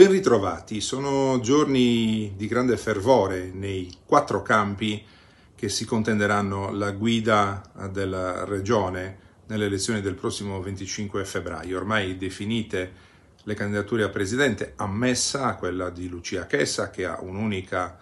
Ben ritrovati, sono giorni di grande fervore nei quattro campi che si contenderanno la guida della regione nelle elezioni del prossimo 25 febbraio. Ormai definite le candidature a presidente, ammessa quella di Lucia Chessa che ha un'unica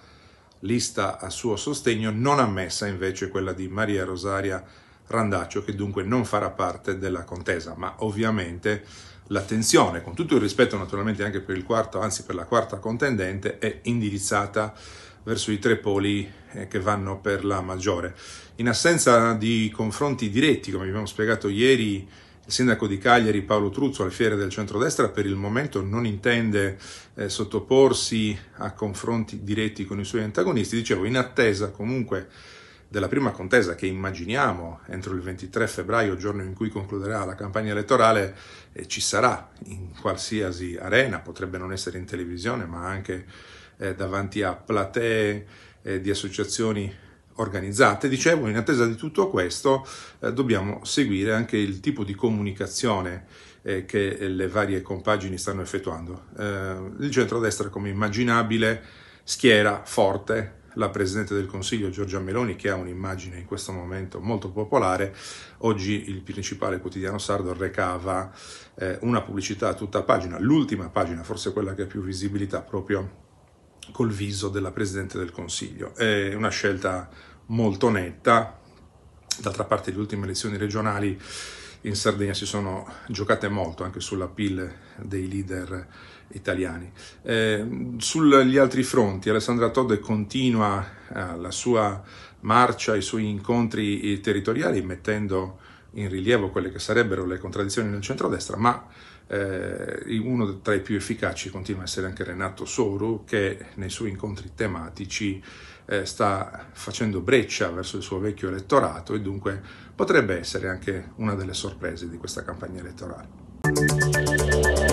lista a suo sostegno, non ammessa invece quella di Maria Rosaria Randaccio che dunque non farà parte della contesa, ma ovviamente l'attenzione, con tutto il rispetto naturalmente anche per il quarto, anzi per la quarta contendente, è indirizzata verso i tre poli eh, che vanno per la maggiore. In assenza di confronti diretti, come abbiamo spiegato ieri, il sindaco di Cagliari Paolo Truzzo al fiere del centrodestra per il momento non intende eh, sottoporsi a confronti diretti con i suoi antagonisti, dicevo in attesa comunque della prima contesa che immaginiamo entro il 23 febbraio, giorno in cui concluderà la campagna elettorale, eh, ci sarà in qualsiasi arena, potrebbe non essere in televisione, ma anche eh, davanti a platee eh, di associazioni organizzate. Dicevo, in attesa di tutto questo, eh, dobbiamo seguire anche il tipo di comunicazione eh, che le varie compagini stanno effettuando. Eh, il centrodestra, come immaginabile, schiera forte la Presidente del Consiglio Giorgia Meloni, che ha un'immagine in questo momento molto popolare. Oggi il principale quotidiano sardo recava eh, una pubblicità a tutta pagina, l'ultima pagina, forse quella che ha più visibilità, proprio col viso della Presidente del Consiglio. È una scelta molto netta, d'altra parte le ultime elezioni regionali in Sardegna si sono giocate molto anche sulla PIL dei leader italiani. Eh, sugli altri fronti Alessandra Todde continua eh, la sua marcia, i suoi incontri territoriali mettendo in rilievo quelle che sarebbero le contraddizioni nel centrodestra, ma eh, uno tra i più efficaci continua a essere anche Renato Soru che nei suoi incontri tematici eh, sta facendo breccia verso il suo vecchio elettorato e dunque potrebbe essere anche una delle sorprese di questa campagna elettorale.